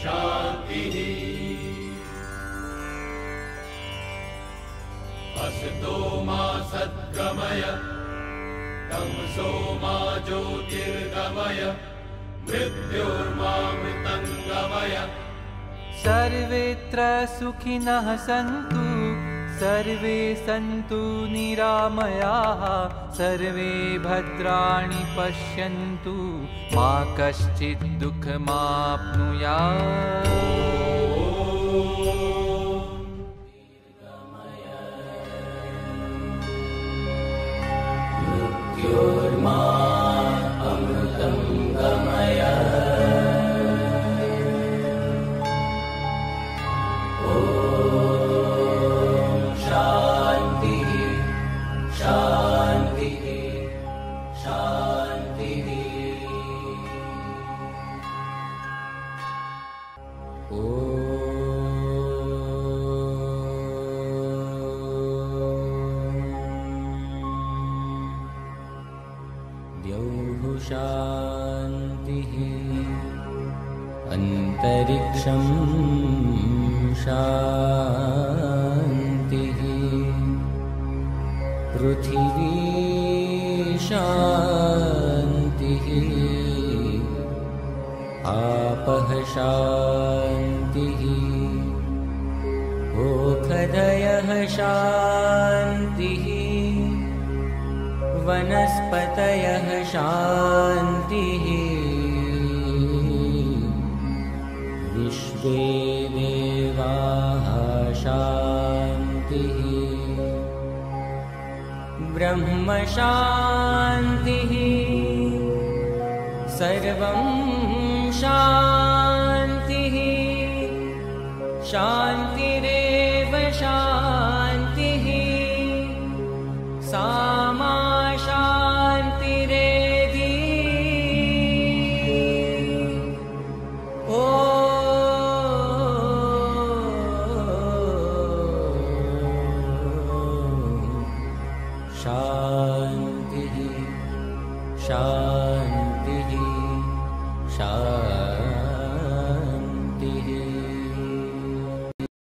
शान्तिः असतो मा सद्गमय तमसो मा ज्योतिर्गमय मृत्योर्मामृतङ्गमय सर्वेत्र सुखिनः सन्तु सर्वे सन्तु निरामयाः सर्वे भद्राणि पश्यन्तु मा कश्चित् दुःखमाप्नुयात् शान्तिः। अन्तरिक्षं शान्तिः। पृथिवी शान्तिः। आपः शान्तिः। ओखदयः शान्तिः वनस्पतयः शान्तिः। विश्वे देवाः शान्तिः। ब्रह्मशान्तिः सर्वं शान्तिः। शान्ति शान्तिः शान्तिः शान्ति।